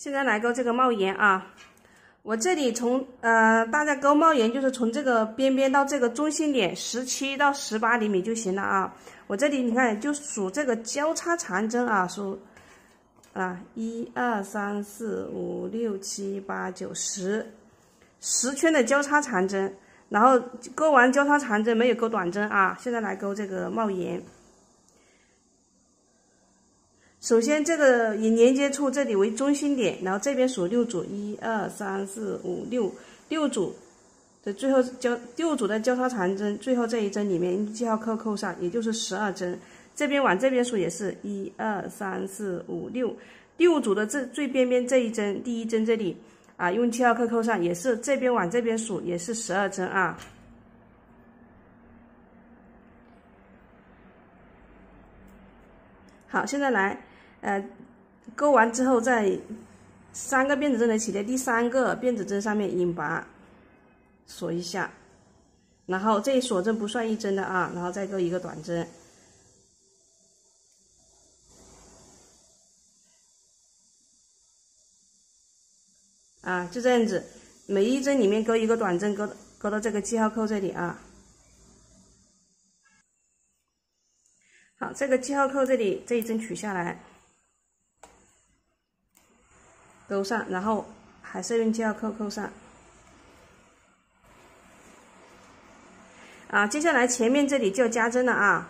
现在来钩这个帽檐啊，我这里从呃，大家钩帽檐就是从这个边边到这个中心点十七到十八厘米就行了啊。我这里你看就数这个交叉长针啊，数啊一二三四五六七八九十，十圈的交叉长针，然后钩完交叉长针没有钩短针啊。现在来钩这个帽檐。首先，这个以连接处这里为中心点，然后这边数六组，一二三四五六，六组的最后交六组的交叉长针，最后这一针里面用记号扣扣上，也就是十二针。这边往这边数也是一二三四五六，六组的这最边边这一针，第一针这里啊，用记号扣扣上，也是这边往这边数，也是十二针啊。好，现在来。呃，钩完之后，在三个辫子针的起的第三个辫子针上面引拔锁一下，然后这一锁针不算一针的啊，然后再钩一个短针，啊，就这样子，每一针里面钩一个短针，钩钩到这个记号扣这里啊。好，这个记号扣这里这一针取下来。钩上，然后还是用记号扣扣上。啊，接下来前面这里就加针了啊！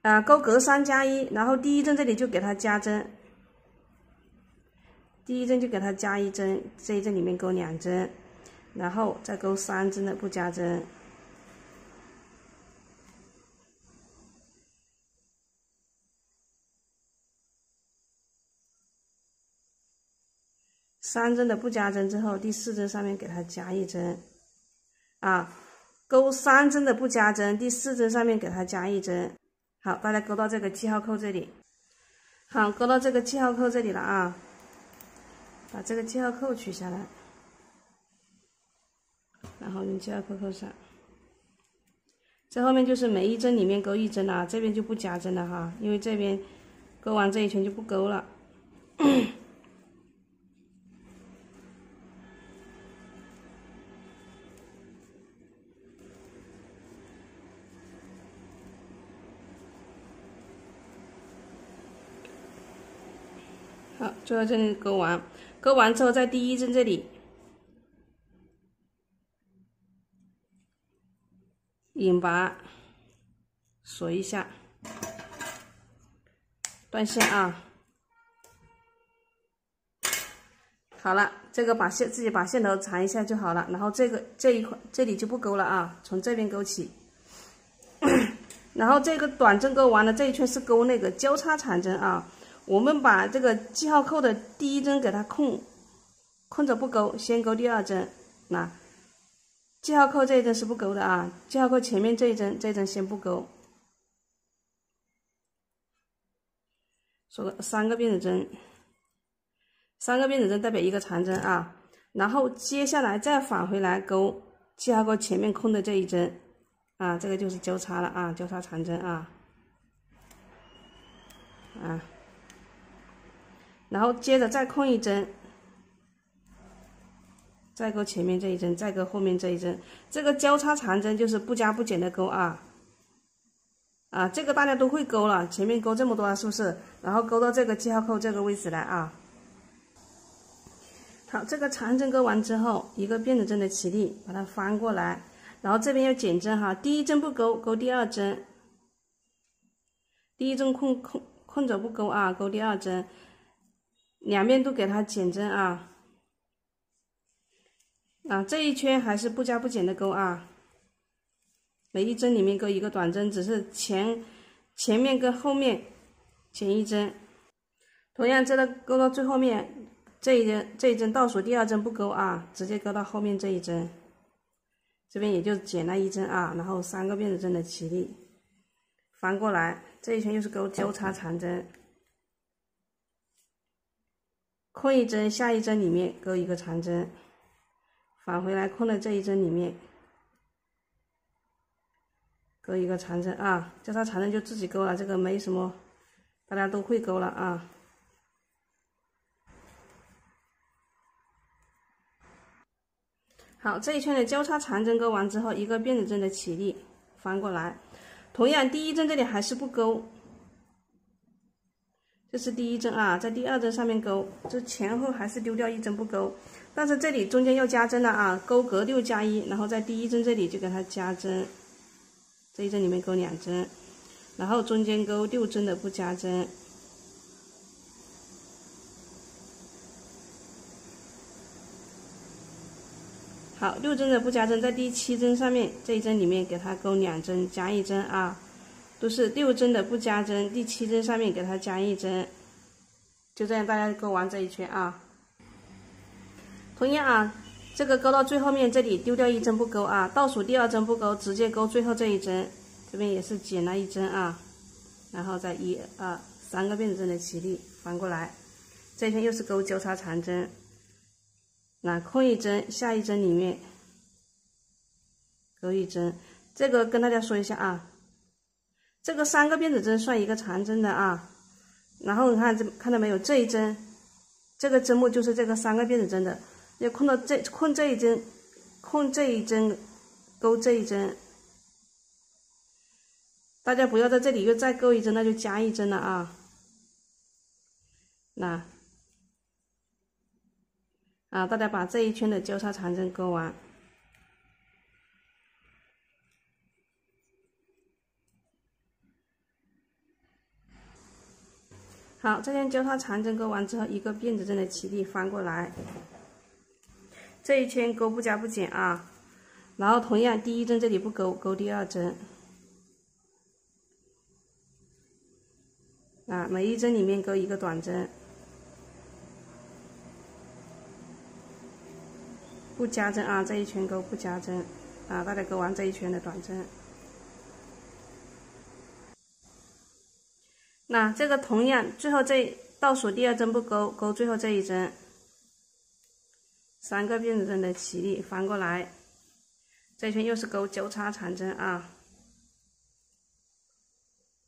啊，钩隔三加一，然后第一针这里就给它加针，第一针就给它加一针，这一针里面钩两针，然后再钩三针的不加针。三针的不加针之后，第四针上面给它加一针，啊，钩三针的不加针，第四针上面给它加一针。好，大家钩到这个记号扣这里，好，钩到这个记号扣这里了啊，把这个记号扣取下来，然后用记号扣扣上。这后面就是每一针里面钩一针了，啊这边就不加针了哈，因为这边钩完这一圈就不钩了。最后这里钩完，钩完之后，在第一针这里引拔锁一下，断线啊。好了，这个把线自己把线头缠一下就好了，然后这个这一块这里就不钩了啊，从这边钩起，然后这个短针钩完了，这一圈是钩那个交叉长针啊。我们把这个记号扣的第一针给它空，空着不钩，先钩第二针。那记号扣这一针是不钩的啊，记号扣前面这一针，这一针先不钩。说个三个辫子针，三个辫子针代表一个长针啊。然后接下来再返回来钩记号扣前面空的这一针，啊，这个就是交叉了啊，交叉长针啊，啊。然后接着再空一针，再钩前面这一针，再钩后面这一针，这个交叉长针就是不加不减的钩啊，啊，这个大家都会钩了，前面钩这么多了，是不是？然后钩到这个记号扣这个位置来啊。好，这个长针钩完之后，一个辫子针的起立，把它翻过来，然后这边要减针哈，第一针不钩，钩第二针，第一针空空空着不钩啊，钩第二针。两边都给它减针啊，啊，这一圈还是不加不减的钩啊，每一针里面钩一个短针，只是前前面跟后面减一针。同样，这个钩到最后面这一针，这一针倒数第二针不钩啊，直接钩到后面这一针，这边也就减了一针啊，然后三个辫子针的起立，翻过来，这一圈又是钩交叉长针。空一针，下一针里面钩一个长针，返回来空的这一针里面钩一个长针啊，交叉长针就自己钩了，这个没什么大家都会勾了啊。好，这一圈的交叉长针勾完之后，一个辫子针的起立，翻过来。同样，第一针这里还是不勾，这是第一针啊，在第二针上面勾，这前后还是丢掉一针不勾。但是这里中间要加针的啊，勾隔六加一，然后在第一针这里就给它加针，这一针里面勾两针，然后中间勾六针的不加针。好，六针的不加针，在第七针上面这一针里面给它勾两针，加一针啊，都是六针的不加针，第七针上面给它加一针，就这样大家勾完这一圈啊。同样啊，这个勾到最后面这里丢掉一针不勾啊，倒数第二针不勾，直接勾最后这一针，这边也是减了一针啊，然后再一二三个辫子针的起立，翻过来，这一圈又是勾交叉长针。那空一针，下一针里面勾一针，这个跟大家说一下啊，这个三个辫子针算一个长针的啊。然后你看这看到没有，这一针，这个针目就是这个三个辫子针的，要空到这空这一针，空这一针，勾这一针。大家不要在这里又再勾一针，那就加一针了啊。那。啊，大家把这一圈的交叉长针勾完。好，这边交叉长针勾完之后，一个辫子针的起立翻过来，这一圈勾不加不减啊。然后同样，第一针这里不勾，勾第二针。啊，每一针里面勾一个短针。不加针啊，这一圈勾不加针啊，大家勾完这一圈的短针。那这个同样，最后这倒数第二针不勾，勾最后这一针，三个辫子针的起立，翻过来，这一圈又是勾交叉长针啊。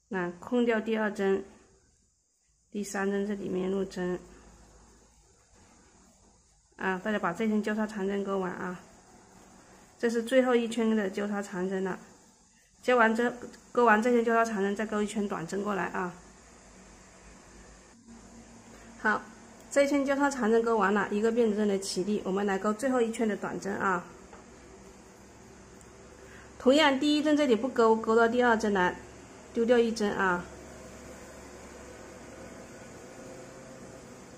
那空掉第二针，第三针这里面入针。啊，大家把这圈交叉长针勾完啊！这是最后一圈的交叉长针了。交完这勾完这圈交叉长针，再勾一圈短针过来啊！好，这一圈交叉长针勾完了，一个辫子针的起立，我们来勾最后一圈的短针啊。同样，第一针这里不勾，勾到第二针来，丢掉一针啊！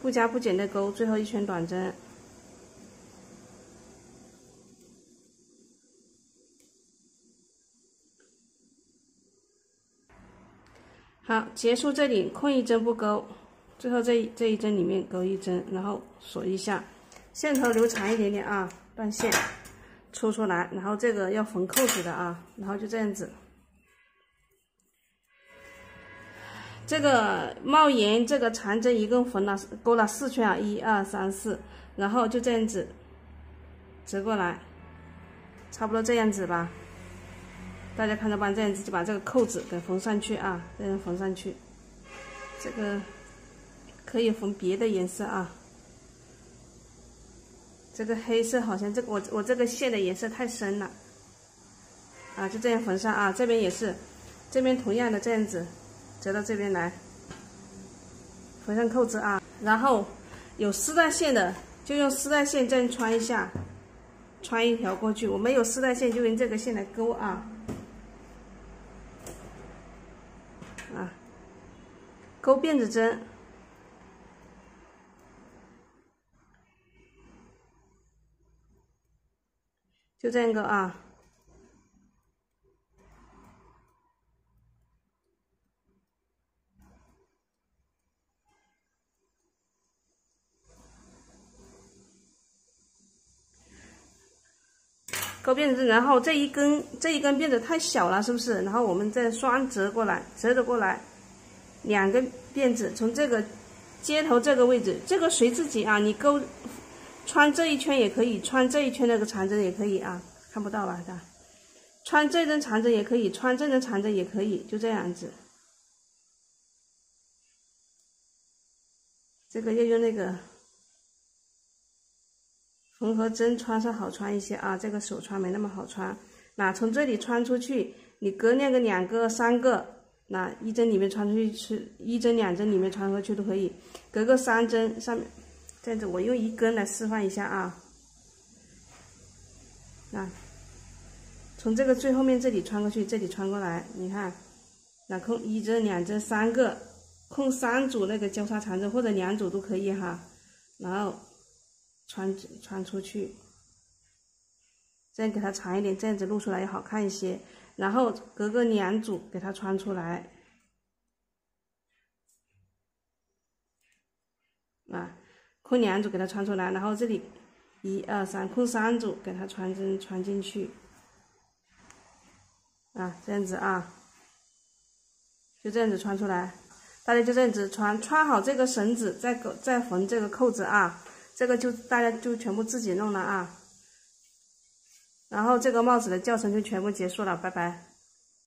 不加不减的勾最后一圈短针。好，结束这里空一针不勾，最后这这一针里面勾一针，然后锁一下，线头留长一点点啊，断线，抽出来，然后这个要缝扣子的啊，然后就这样子，这个帽檐这个长针一共缝了勾了四圈啊，一二三四，然后就这样子折过来，差不多这样子吧。大家看着吧，这样子就把这个扣子给缝上去啊，这样缝上去。这个可以缝别的颜色啊。这个黑色好像这个我我这个线的颜色太深了，啊，就这样缝上啊。这边也是，这边同样的这样子折到这边来，缝上扣子啊。然后有丝带线的就用丝带线这样穿一下，穿一条过去。我没有丝带线就用这个线来勾啊。啊勾辫子针，就这样个啊。勾辫子，然后这一根这一根辫子太小了，是不是？然后我们再双折过来，折着过来。两个辫子从这个接头这个位置，这个随自己啊，你勾穿这一圈也可以，穿这一圈那个长针也可以啊，看不到吧？是吧，穿这根长针也可以，穿这根长针也可以，就这样子。这个要用那个缝合针穿上好穿一些啊，这个手穿没那么好穿。那从这里穿出去，你隔那个两个、三个，那一针里面穿出去是一针、两针里面穿过去都可以，隔个三针上面这样子，我用一根来示范一下啊。那从这个最后面这里穿过去，这里穿过来，你看，那空一针、两针、三个。空三组那个交叉长针或者两组都可以哈，然后穿穿出去，这样给它长一点，这样子露出来也好看一些。然后隔个两组给它穿出来，啊，空两组给它穿出来，然后这里一二三空三组给它穿针穿进去，啊，这样子啊，就这样子穿出来。大家就这样子穿，穿好这个绳子，再再缝这个扣子啊，这个就大家就全部自己弄了啊。然后这个帽子的教程就全部结束了，拜拜。